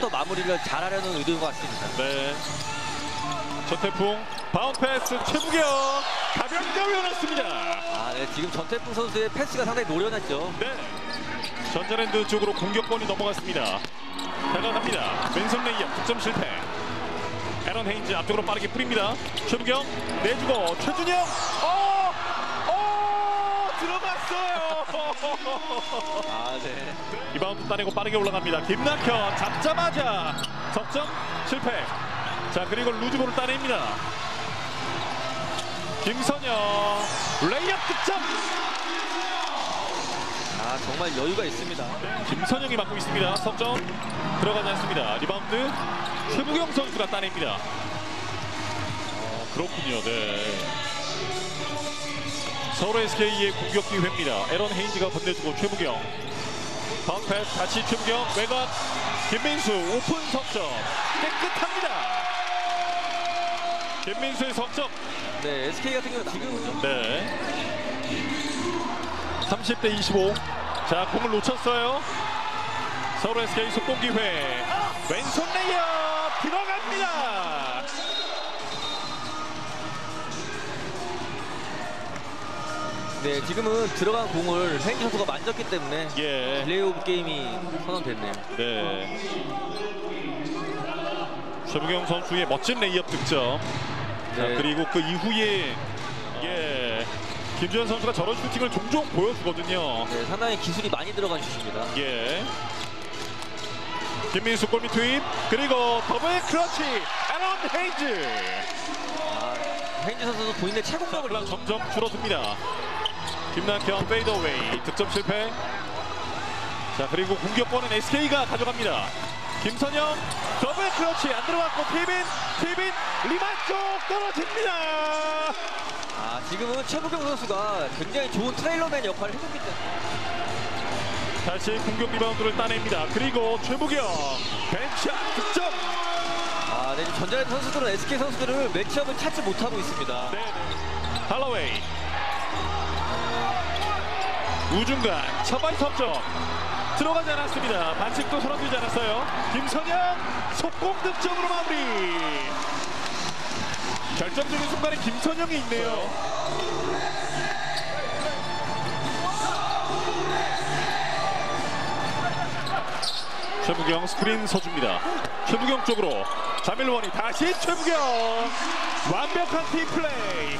또 마무리를 잘하려는 의도인 것 같습니다. 네. 전태풍 바운드 패스 최부경 가볍게 올려놨습니다. 아, 네, 지금 전태풍 선수의 패스가 상당히 노련했죠. 네. 전자랜드 쪽으로 공격권이 넘어갔습니다. 다가갑니다. 왼손 레이업 득점 실패. 애런 헤인즈 앞쪽으로 빠르게 뿌립니다. 최부경 내주고 최준용. 어! 어! 들어갔어요. 아, 네. 리바운드 따내고 빠르게 올라갑니다. 김낙현 잡자마자 석점 실패. 자 그리고 루즈볼을 따냅니다. 김선형 레이업 득점. 아, 정말 여유가 있습니다. 김선형이 맡고 있습니다. 석점 들어가지 않습니다. 리바운드 최부경 선수가 따냅니다. 어, 그렇군요. 네. 서울 SK의 공격 기회입니다. 애런 헤인즈가 건네주고 최부경 바운드 패스 다시 최부경 외곽 김민수 오픈 석점 깨끗합니다. 김민수의 석점 네, SK 같은 경우는 지금 네. 30대 25. 자, 공을 놓쳤어요. 서울 SK 속공 기회. 왼손 레이업 들어갑니다. 네, 지금은 들어간 공을 헤인즈 선수가 만졌기 때문에 예. delay of game이 선언됐네요. 네. 최부경 선수의 멋진 레이업 득점. 자, 네. 그리고 그 이후에 예. 김주현 선수가 저런 슈팅을 종종 보여주거든요. 네, 상당히 기술이 많이 들어간 슛입니다. 예. 김민수 골밑 투입 그리고 double clutch 애런 헤인즈 아, 헤인즈 선수도 본인의 블락 점점 줄어듭니다 김낙현 fadeaway. 득점 실패. 자 그리고 공격권은 SK가 가져갑니다. 김선형 double clutch. 안 들어갔고 tip in tip in 림 앞쪽 떨어집니다. 아, 지금은 최부경 선수가 굉장히 좋은 trailer man 역할을 해줬기 때문에. 다시 공격 리바운드를 따냅니다. 그리고 최부경 벤치업 득점. 아, 네, 지금 전자랜드 선수들은 SK 선수들을 매치업을 찾지 못하고 있습니다. 네, 할로웨이 우중간 첫번 석점. 들어가지 않았습니다. 반칙도 선언되지 않았어요. 김선영 속공 득점으로 마무리. 결정적인 순간에 김선영이 있네요. 최부경 스크린 서줍니다. 최부경 쪽으로 자밀원이 다시 최부경. 완벽한 팀 플레이